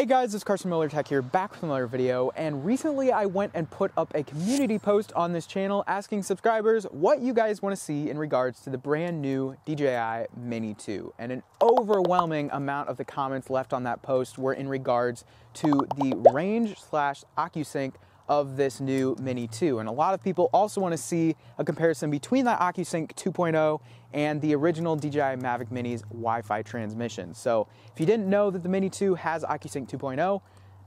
Hey guys, it's Carson Miller Tech here, back with another video, and recently I went and put up a community post on this channel asking subscribers what you guys want to see in regards to the brand new DJI Mini 2. And an overwhelming amount of the comments left on that post were in regards to the range slash OcuSync of this new Mini 2. And a lot of people also want to see a comparison between that OcuSync 2.0 and the original DJI Mavic Mini's Wi-Fi transmission. So if you didn't know that the Mini 2 has OcuSync 2.0,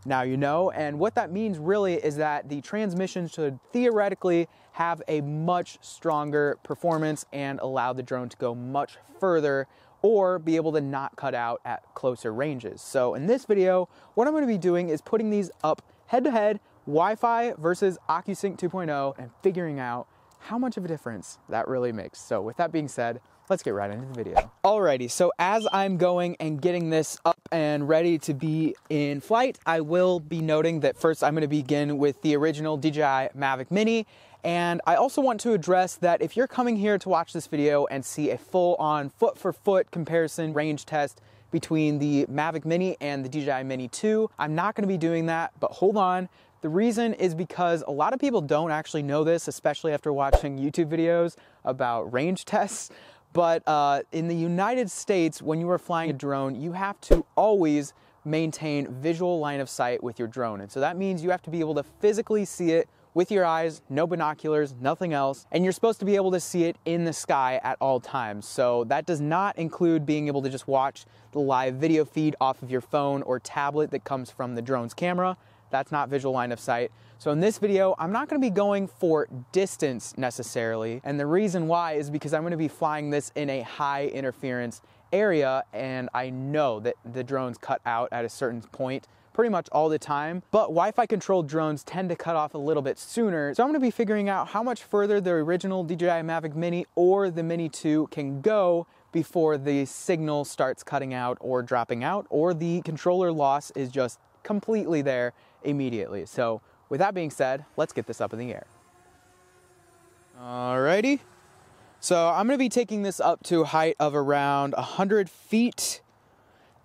now you know. And what that means really is that the transmission should theoretically have a much stronger performance and allow the drone to go much further or be able to not cut out at closer ranges. So in this video, what I'm gonna be doing is putting these up head to head Wi-Fi versus OcuSync 2.0 and figuring out how much of a difference that really makes. So with that being said, let's get right into the video. Alrighty, so as I'm going and getting this up and ready to be in flight, I will be noting that first I'm gonna begin with the original DJI Mavic Mini and I also want to address that if you're coming here to watch this video and see a full on foot for foot comparison range test between the Mavic Mini and the DJI Mini 2, I'm not gonna be doing that, but hold on the reason is because a lot of people don't actually know this, especially after watching YouTube videos about range tests. But uh, in the United States, when you are flying a drone, you have to always maintain visual line of sight with your drone. And so that means you have to be able to physically see it with your eyes, no binoculars, nothing else, and you're supposed to be able to see it in the sky at all times. So that does not include being able to just watch the live video feed off of your phone or tablet that comes from the drone's camera. That's not visual line of sight. So in this video, I'm not gonna be going for distance necessarily. And the reason why is because I'm gonna be flying this in a high interference area and I know that the drones cut out at a certain point pretty much all the time, but Wi-Fi controlled drones tend to cut off a little bit sooner. So I'm gonna be figuring out how much further the original DJI Mavic Mini or the Mini 2 can go before the signal starts cutting out or dropping out, or the controller loss is just completely there immediately. So with that being said, let's get this up in the air. Alrighty. So I'm gonna be taking this up to a height of around 100 feet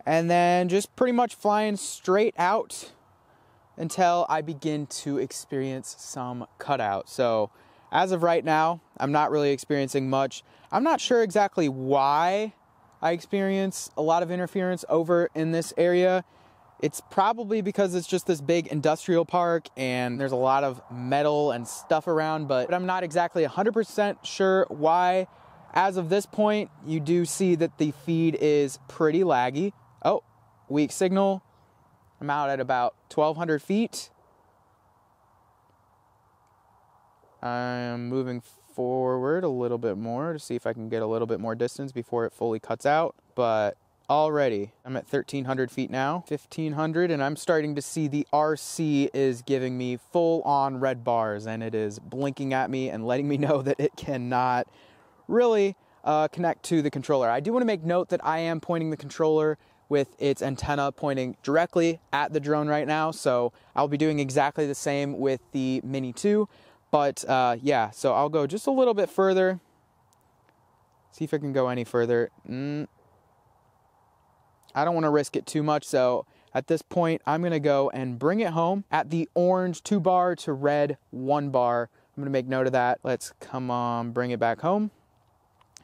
and then just pretty much flying straight out until I begin to experience some cutout. So as of right now, I'm not really experiencing much. I'm not sure exactly why I experience a lot of interference over in this area. It's probably because it's just this big industrial park and there's a lot of metal and stuff around, but I'm not exactly 100% sure why. As of this point, you do see that the feed is pretty laggy. Oh, weak signal. I'm out at about 1,200 feet. I'm moving forward a little bit more to see if I can get a little bit more distance before it fully cuts out, but already. I'm at 1300 feet now, 1500, and I'm starting to see the RC is giving me full on red bars and it is blinking at me and letting me know that it cannot really uh, connect to the controller. I do want to make note that I am pointing the controller with its antenna pointing directly at the drone right now, so I'll be doing exactly the same with the Mini 2. But uh, yeah, so I'll go just a little bit further. See if I can go any further. Mm, I don't want to risk it too much. So at this point, I'm going to go and bring it home at the orange two bar to red one bar. I'm going to make note of that. Let's come on, bring it back home.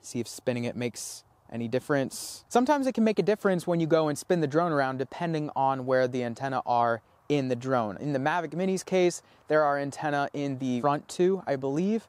See if spinning it makes any difference. Sometimes it can make a difference when you go and spin the drone around depending on where the antenna are in the drone. In the Mavic Mini's case, there are antenna in the front two, I believe.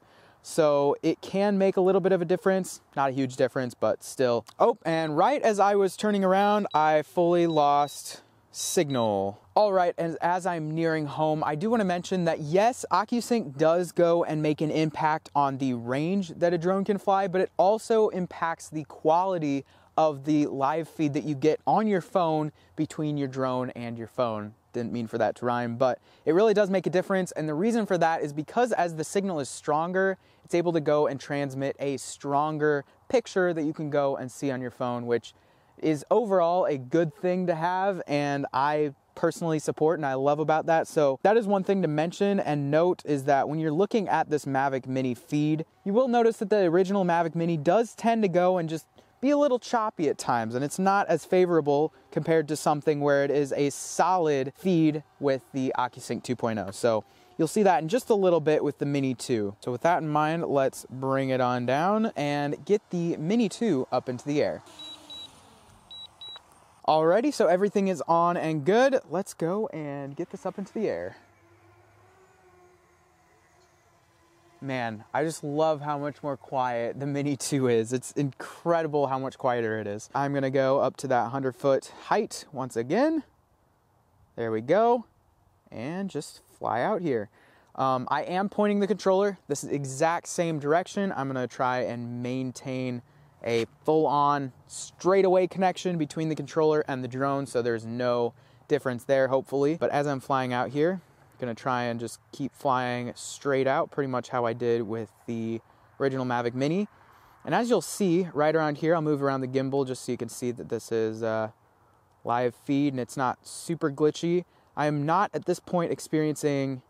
So it can make a little bit of a difference. Not a huge difference, but still. Oh, and right as I was turning around, I fully lost signal. All right, and as I'm nearing home, I do want to mention that yes, OcuSync does go and make an impact on the range that a drone can fly, but it also impacts the quality of the live feed that you get on your phone between your drone and your phone. Didn't mean for that to rhyme, but it really does make a difference. And the reason for that is because as the signal is stronger, it's able to go and transmit a stronger picture that you can go and see on your phone, which is overall a good thing to have. And I personally support and I love about that. So that is one thing to mention and note is that when you're looking at this Mavic Mini feed, you will notice that the original Mavic Mini does tend to go and just be a little choppy at times and it's not as favorable compared to something where it is a solid feed with the OcuSync 2.0. So you'll see that in just a little bit with the Mini 2. So with that in mind, let's bring it on down and get the Mini 2 up into the air. Alrighty, so everything is on and good. Let's go and get this up into the air. Man, I just love how much more quiet the Mini 2 is. It's incredible how much quieter it is. I'm gonna go up to that 100 foot height once again. There we go. And just fly out here. Um, I am pointing the controller this is exact same direction. I'm gonna try and maintain a full on straightaway connection between the controller and the drone so there's no difference there hopefully. But as I'm flying out here, Gonna try and just keep flying straight out, pretty much how I did with the original Mavic Mini. And as you'll see right around here, I'll move around the gimbal just so you can see that this is a live feed and it's not super glitchy. I am not at this point experiencing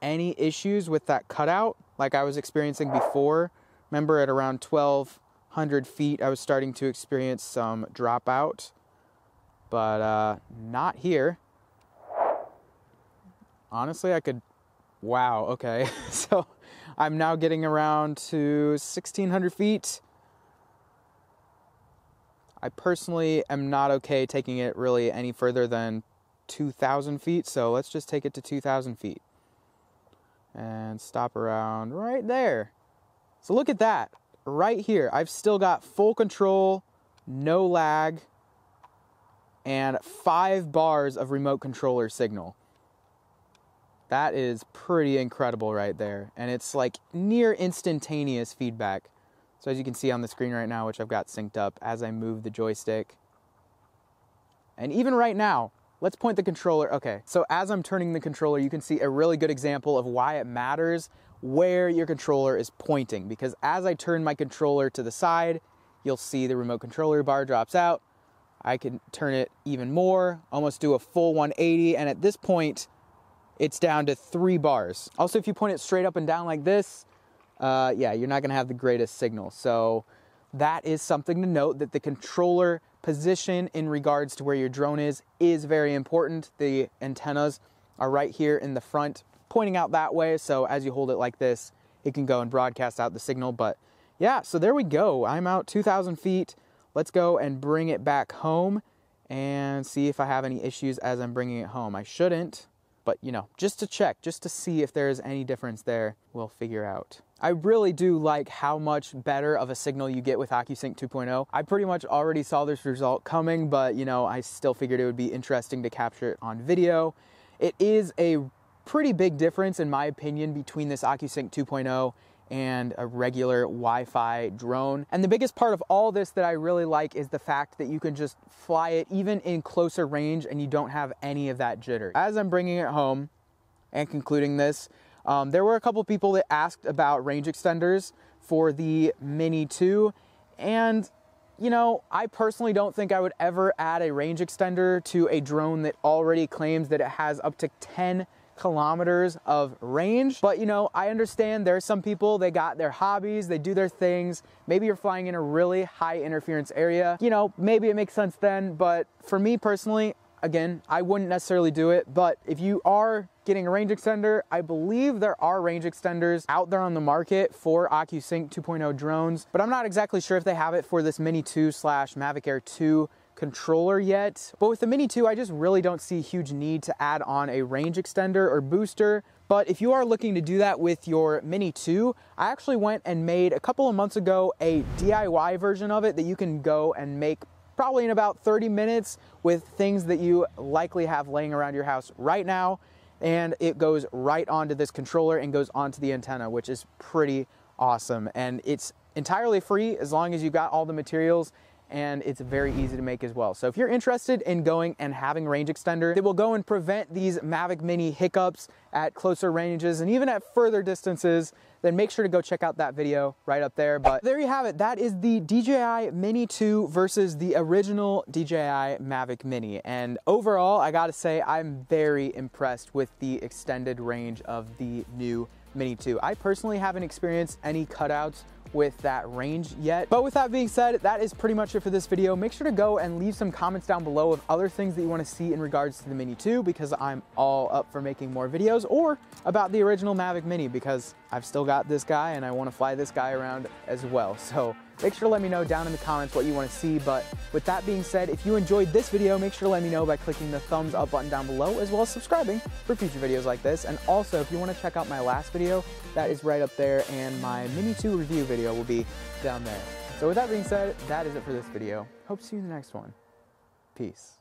any issues with that cutout like I was experiencing before. Remember at around 1200 feet, I was starting to experience some dropout, but uh, not here honestly, I could, wow, okay. so I'm now getting around to 1600 feet. I personally am not okay taking it really any further than 2,000 feet, so let's just take it to 2,000 feet. And stop around right there. So look at that, right here. I've still got full control, no lag, and five bars of remote controller signal. That is pretty incredible right there. And it's like near instantaneous feedback. So as you can see on the screen right now, which I've got synced up as I move the joystick. And even right now, let's point the controller. Okay, so as I'm turning the controller, you can see a really good example of why it matters where your controller is pointing. Because as I turn my controller to the side, you'll see the remote controller bar drops out. I can turn it even more, almost do a full 180. And at this point, it's down to three bars. Also, if you point it straight up and down like this, uh, yeah, you're not gonna have the greatest signal. So that is something to note that the controller position in regards to where your drone is is very important. The antennas are right here in the front, pointing out that way. So as you hold it like this, it can go and broadcast out the signal. But yeah, so there we go. I'm out 2,000 feet. Let's go and bring it back home and see if I have any issues as I'm bringing it home. I shouldn't. But, you know, just to check, just to see if there's any difference there, we'll figure out. I really do like how much better of a signal you get with OcuSync 2.0. I pretty much already saw this result coming, but you know, I still figured it would be interesting to capture it on video. It is a pretty big difference in my opinion between this OcuSync 2.0 and a regular Wi-Fi drone. And the biggest part of all this that I really like is the fact that you can just fly it even in closer range and you don't have any of that jitter. As I'm bringing it home and concluding this, um, there were a couple people that asked about range extenders for the Mini 2 and you know, I personally don't think I would ever add a range extender to a drone that already claims that it has up to 10 kilometers of range. But you know, I understand there's some people, they got their hobbies, they do their things. Maybe you're flying in a really high interference area. You know, maybe it makes sense then, but for me personally, again, I wouldn't necessarily do it. But if you are getting a range extender, I believe there are range extenders out there on the market for OcuSync 2.0 drones, but I'm not exactly sure if they have it for this Mini 2 slash Mavic Air 2 controller yet. But with the Mini 2, I just really don't see huge need to add on a range extender or booster. But if you are looking to do that with your Mini 2, I actually went and made a couple of months ago a DIY version of it that you can go and make probably in about 30 minutes with things that you likely have laying around your house right now. And it goes right onto this controller and goes onto the antenna, which is pretty awesome. And it's entirely free as long as you've got all the materials and it's very easy to make as well. So if you're interested in going and having range extender that will go and prevent these Mavic Mini hiccups at closer ranges and even at further distances, then make sure to go check out that video right up there. But there you have it. That is the DJI Mini 2 versus the original DJI Mavic Mini. And overall, I gotta say, I'm very impressed with the extended range of the new Mini 2. I personally haven't experienced any cutouts with that range yet. But with that being said, that is pretty much it for this video. Make sure to go and leave some comments down below of other things that you want to see in regards to the Mini 2 because I'm all up for making more videos or about the original Mavic Mini because I've still got this guy and I want to fly this guy around as well. So make sure to let me know down in the comments what you want to see. But with that being said, if you enjoyed this video, make sure to let me know by clicking the thumbs up button down below, as well as subscribing for future videos like this. And also, if you want to check out my last video, that is right up there, and my Mini 2 review video will be down there. So with that being said, that is it for this video. Hope to see you in the next one. Peace.